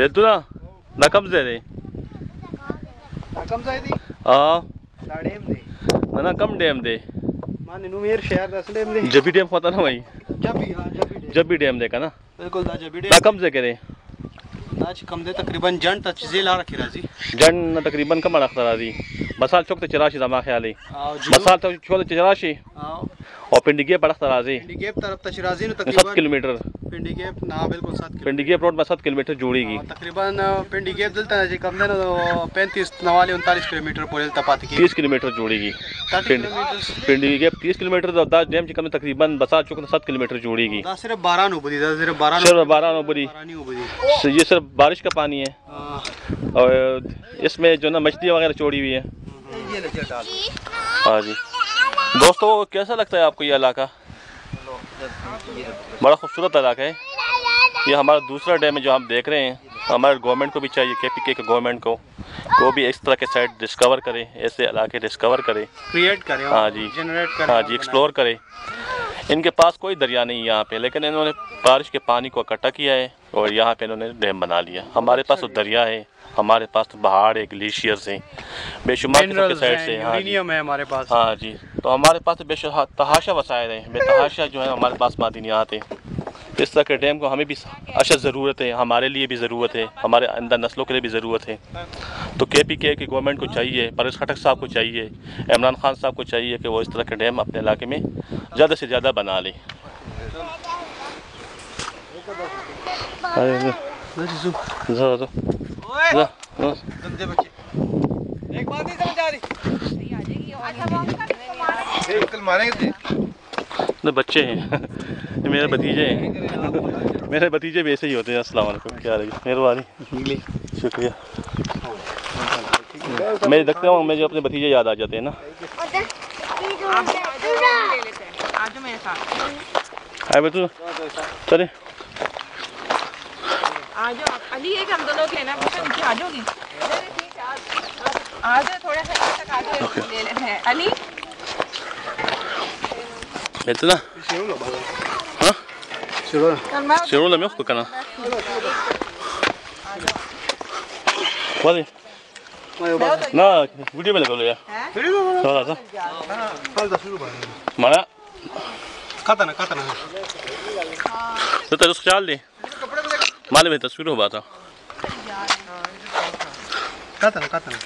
بیلتونه دا کوم ځای دی دا کوم ځای دی ا دا ډیم دی نه نه کوم ډیم دی مانه نو میر شهر داس ډیم دی جبي ډیم خواته نه وای جبي ها جبي ډیم جبي ډیم دی کنه بالکل دا جبي ډیم دا کوم ځای کې دی دا چې کوم دی تقریبا جن ته چې لار کې راځي جن تقریبا کوم اړخ راځي مثال چوک ته چراشي زما خیالي مثال ته چوک ته چراشي او پنډګي په اړخ راځي پنډګي طرف ته چراشي نو تقریبا 7 کیلومتر پنڈی گیپ نه بالکل 7 کیلو پنڈی روڈ میں سات کلو میٹر جوڑی گی تقریباً پنڈی گیپ دلته چې کم دی نو 35 نواله 39 کیلومتر پورې دلته پاتې کیږي تیس کلو میٹر جوڑی گی 30 کیلومتر پنڈی گیپ تیس کلو میٹر دا ڈیم چکم تقریباً بسات چک سات کلو میٹر جوڑی گی دا صرف باران وبدي دا صرف باران صرف یہ صرف بارش کا پانی ہے اور اس میں جو نا مچھلی وغیرہ چوڑی ہوئی ہے ہاں جی دوستو کیسا لگتا ہے آپ کو یہ علاقہ بڑا خوبصورت علاقہ ہے۔ یہ ہمارا دوسرا ڈیم ہے جو ہم دیکھ رہے ہیں۔ ہمارے گورنمنٹ کو بھی چاہیے کے پی کے کے گورنمنٹ کو۔ وہ بھی اس طرح کے سائٹ ڈسکور کرے ایسے علاقے ڈسکور کرے کریٹ کرے ہاں جی۔ ہاں جی ایکسپلور کرے ان کے پاس کوئی دریا نہیں یہاں پہ لیکن انہوں نے بارش کے پانی کو اکٹھا کیا ہے۔ اور یہاں پہ انہوں نے ڈیم بنا لیا۔ ہمارے پاس تو دریا ہے ہمارے پاس تو پہاڑ ہے گلیشیئرز ہیں۔ بے شمار کے سائڈ سے ہاں جی۔ یورینیم ہے ہمارے پاس۔ ہاں جی۔ تو ہمارے پاس تو بے شہا تحاشا وسائل ہیں۔ بے تحاشا جو ہے ہمارے پاس معدنیات ہیں۔ اس طرح کے ڈیم کو ہمیں بھی اشد ضرورت ہے ہمارے لیے بھی ضرورت ہے ہمارے اندر نسلوں کے لیے بھی ضرورت ہے۔ تو کے پی کے کی گورنمنٹ کو چاہیے پرس خٹک صاحب کو چاہیے عمران خان صاحب کو چاہیے کہ وہ اس طرح کے ڈیم اپنے علاقے میں زیادہ سے زیادہ بنا لیں ذرا تو ذرا ہاں۔ گندے بچے ایک بات نہیں سمجھ آ رہی نہیں بچے ہیں یہ میرے بھتیجے ہیں میرے بھتیجے بھی ایسے ہی ہوتے ہیں السلام علیکم کیا رہی مہربانی شکریہ میں دیکھتا ہوں میں جو اپنے بھتیجے یاد آ جاتے ہیں نا آجو میرے ساتھ آئے بیٹو چلے آجو علی ایک ہم دونوں کے نا پوچھا نیچے آ جاؤ گی آ جاؤ تھوڑا سا یہاں تک آ جاؤ لے لیتے ہیں علی؟ ہاں؟ وادي فيديو بلا يا لا لا ما ته ته خیال دی مال به تصویر ہو باتا کته نه کته نه